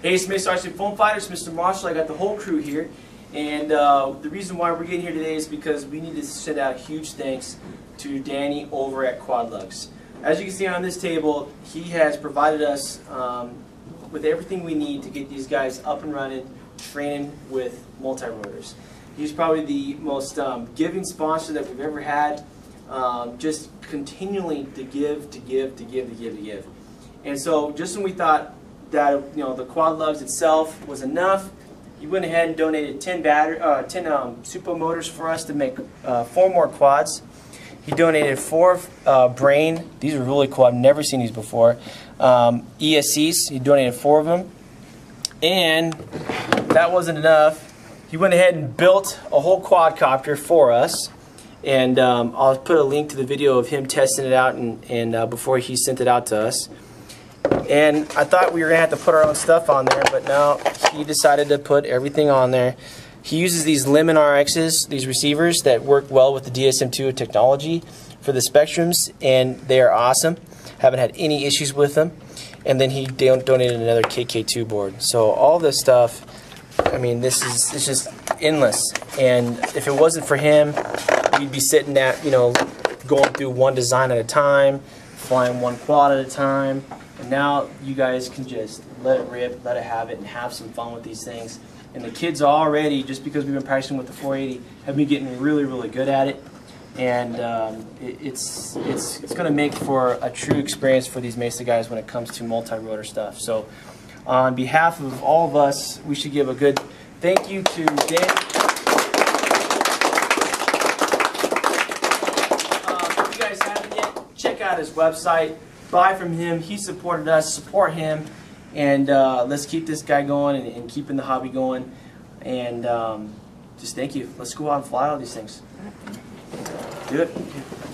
Hey, it's Mesa RC Foam Fighters, Mr. Marshall. I got the whole crew here. And uh, the reason why we're getting here today is because we need to send out huge thanks to Danny over at Quadlugs. As you can see on this table, he has provided us um, with everything we need to get these guys up and running, training with multi-rotors. He's probably the most um, giving sponsor that we've ever had, um, just continually to give, to give, to give, to give, to give. And so just when we thought that you know the Quadlugs itself was enough, he went ahead and donated 10 battery, uh, 10 um, Super motors for us to make uh, four more quads. He donated four uh, Brain. These are really cool. I've never seen these before. Um, ESCs. He donated four of them. And that wasn't enough. He went ahead and built a whole quadcopter for us. And um, I'll put a link to the video of him testing it out and, and uh, before he sent it out to us. And I thought we were going to have to put our own stuff on there, but now he decided to put everything on there. He uses these Lemon RXs, these receivers that work well with the DSM2 technology for the Spektrums, and they are awesome. Haven't had any issues with them. And then he donated another KK2 board. So all this stuff, I mean, this is it's just endless. And if it wasn't for him, we'd be sitting at, you know, going through one design at a time, flying one quad at a time. And now you guys can just let it rip, let it have it, and have some fun with these things. And the kids already, just because we've been practicing with the 480, have been getting really, really good at it. And um, it, it's it's it's going to make for a true experience for these Mesa guys when it comes to multi-rotor stuff. So, on behalf of all of us, we should give a good thank you to Dan. Uh, if you guys haven't yet, check out his website. Buy from him. He supported us. Support him. And uh, let's keep this guy going and, and keeping the hobby going. And um, just thank you. Let's go out and fly all these things. Do it.